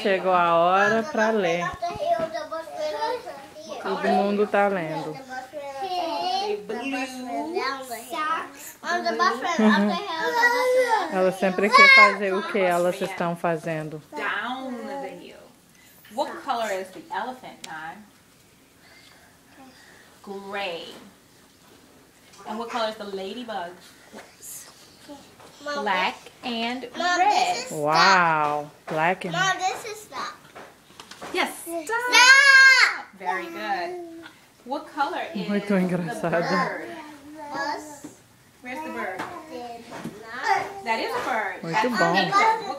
Chegou a hora pra ler. Todo mundo tá lendo. Ela sempre quer fazer o que elas estão fazendo. What color is the elephant, Nai? Gray. And what color is the ladybug? Mom, Black and Mom, red. Wow. Black and... Mom, this is stop. Yes. Stop! Very good. What color oh is Muito the bird? Bus Where's the bird? did not. That is a bird. Muito That's bom.